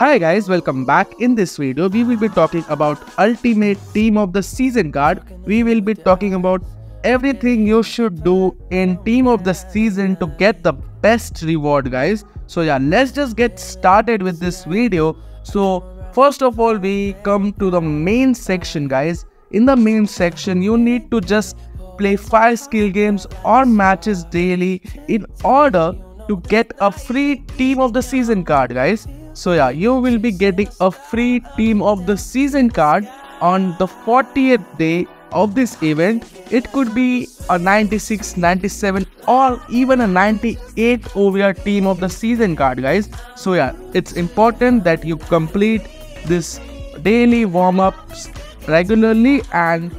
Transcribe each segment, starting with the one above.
Hi guys, welcome back. In this video, we will be talking about Ultimate Team of the Season card. We will be talking about everything you should do in Team of the Season to get the best reward guys. So yeah, let's just get started with this video. So first of all, we come to the main section guys. In the main section, you need to just play 5 skill games or matches daily in order to get a free Team of the Season card guys. So yeah, you will be getting a free team of the season card on the 40th day of this event. It could be a 96, 97 or even a 98 OVR team of the season card guys. So yeah, it's important that you complete this daily warm-ups regularly and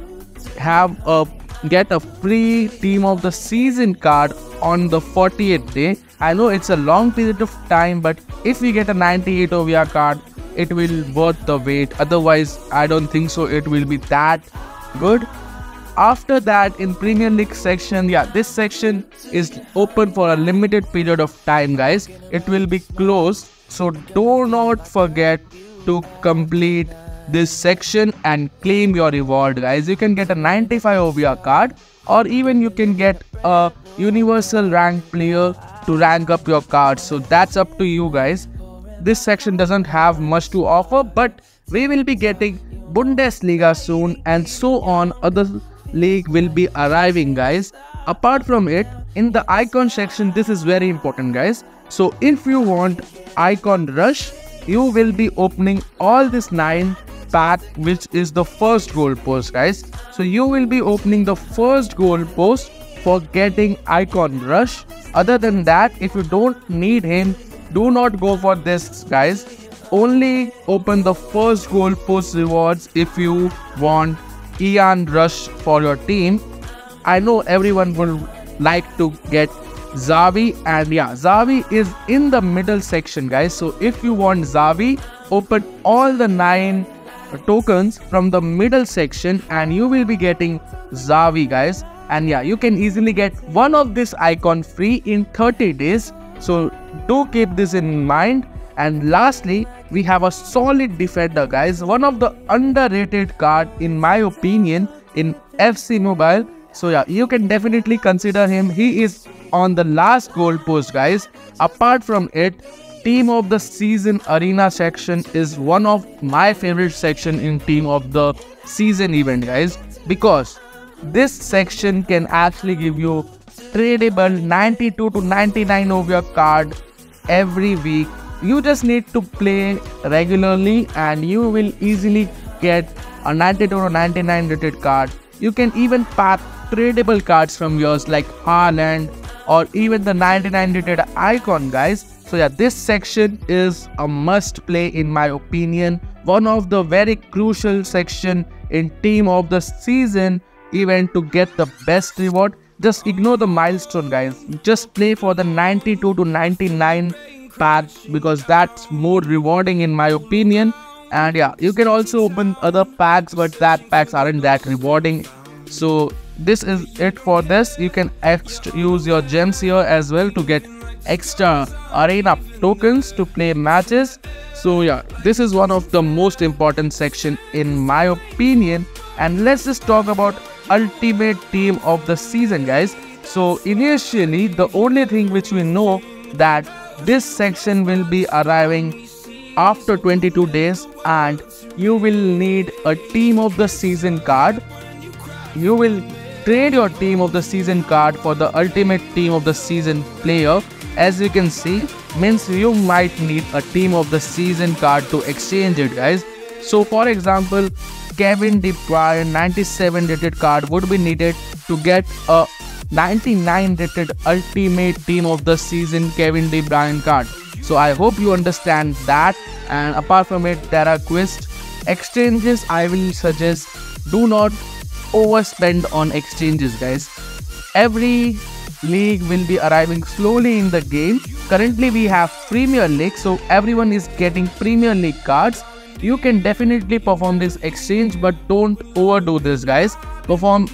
have a get a free team of the season card on the 40th day. I know it's a long period of time but if we get a 98 OVR card it will worth the wait. Otherwise I don't think so it will be that good. After that in Premier League section yeah this section is open for a limited period of time guys. It will be closed. So do not forget to complete this section and claim your reward guys. You can get a 95 OVR card or even you can get a universal rank player to rank up your cards. So that's up to you guys. This section doesn't have much to offer but we will be getting bundesliga soon and so on. Other league will be arriving guys. Apart from it in the icon section this is very important guys. So if you want icon rush you will be opening all this nine pack which is the first goal post guys. So you will be opening the first goal post for getting icon rush. Other than that if you don't need him do not go for this guys. Only open the first goal post rewards if you want Ian Rush for your team. I know everyone will like to get Xavi and yeah Xavi is in the middle section guys. So if you want Xavi open all the nine tokens from the middle section and you will be getting Xavi guys and yeah you can easily get one of this icon free in 30 days. So do keep this in mind. And lastly we have a solid defender guys. One of the underrated card in my opinion in fc mobile. So yeah you can definitely consider him. He is on the last goal post guys. Apart from it team of the season arena section is one of my favorite section in team of the season event guys. Because this section can actually give you tradable 92 to 99 OVR card every week. You just need to play regularly and you will easily get a 92 or 99 rated card. You can even pack tradable cards from yours like Haaland or even the 99 rated icon guys. So yeah, this section is a must play in my opinion. One of the very crucial section in team of the season event to get the best reward just ignore the milestone guys. Just play for the 92 to 99 packs because that's more rewarding in my opinion. And yeah you can also open other packs but that packs aren't that rewarding. So this is it for this. You can use your gems here as well to get extra arena tokens to play matches. So yeah this is one of the most important section in my opinion. And let's just talk about ultimate team of the season guys. So initially the only thing which we know that this section will be arriving after 22 days and you will need a team of the season card. You will trade your team of the season card for the ultimate team of the season player. As you can see means you might need a team of the season card to exchange it guys. So for example Kevin De Bruyne 97 rated card would be needed to get a 99 rated ultimate team of the season Kevin De Bruyne card. So I hope you understand that. And apart from it there are quest exchanges I will suggest. Do not overspend on exchanges guys. Every league will be arriving slowly in the game. Currently we have Premier League so everyone is getting Premier League cards. You can definitely perform this exchange but don't overdo this guys. Perform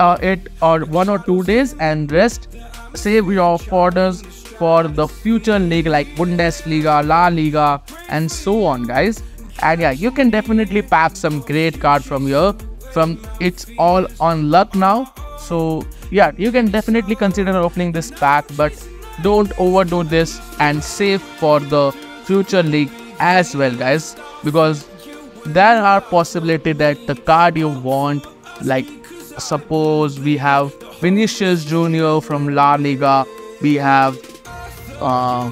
uh, it or one or two days and rest. Save your orders for the future league like bundesliga la liga and so on guys. And yeah you can definitely pack some great card from here from it's all on luck now. So yeah you can definitely consider opening this pack but don't overdo this and save for the future league as well guys. Because there are possibility that the card you want like suppose we have Vinicius Junior from La Liga we have uh,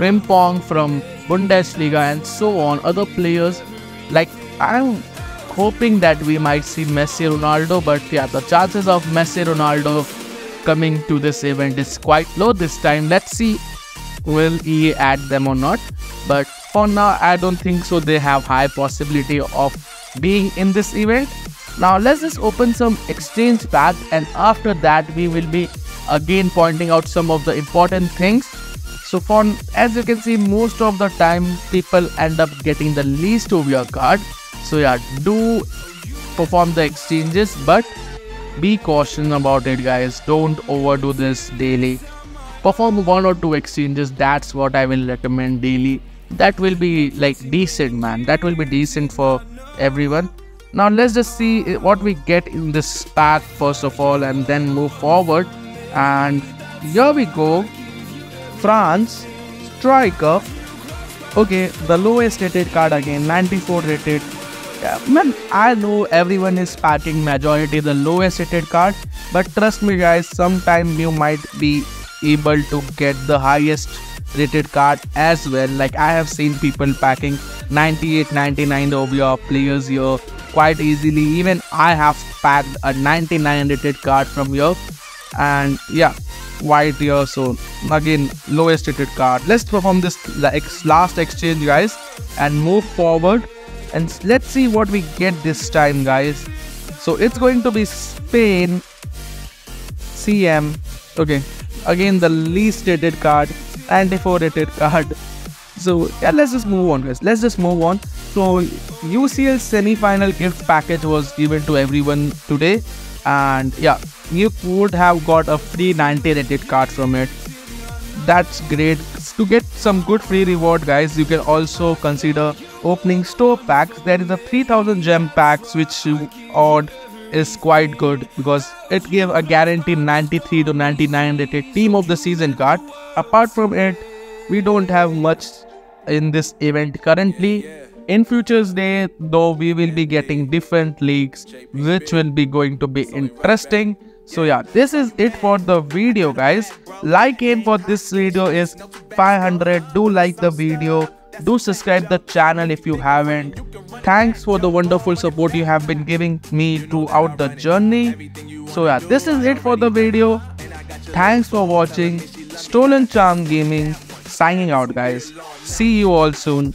Frimpong from Bundesliga and so on other players like I'm hoping that we might see Messi Ronaldo but yeah the chances of Messi Ronaldo coming to this event is quite low this time. Let's see will he add them or not? But for now I don't think so. They have high possibility of being in this event. Now let's just open some exchange pack and after that we will be again pointing out some of the important things. So for as you can see most of the time people end up getting the least OVR card so yeah do perform the exchanges but be cautious about it guys. Don't overdo this daily. Perform one or two exchanges. That's what i will recommend daily. That will be like decent man. That will be decent for everyone. Now let's just see what we get in this pack first of all and then move forward. And here we go. France striker. Okay the lowest rated card again. 94 rated man i know everyone is packing majority the lowest rated card but trust me guys sometime you might be able to get the highest rated card as well. Like i have seen people packing 98 99 OVR players here quite easily. Even i have packed a 99 rated card from here. And yeah white here so again lowest rated card let's perform this last exchange guys and move forward and let's see what we get this time guys. So it's going to be spain cm okay again the least rated card 94 rated card. So yeah let's just move on guys. Let's just move on. So ucl semi-final gift package was given to everyone today. And yeah you would have got a free 90 rated card from it. That's great. To get some good free reward guys you can also consider opening store packs there is a 3000 gem packs which odd is quite good because it gave a guaranteed 93 to 99 rated team of the season card. Apart from it, we don't have much in this event currently. In futures day, though, we will be getting different leagues, which will be going to be interesting. So yeah, this is it for the video guys. Like aim for this video is 500. Do like the video do subscribe the channel if you haven't. Thanks for the wonderful support you have been giving me throughout the journey. So yeah, this is it for the video. Thanks for watching. Stolencharm Gaming signing out guys. See you all soon.